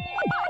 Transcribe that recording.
you.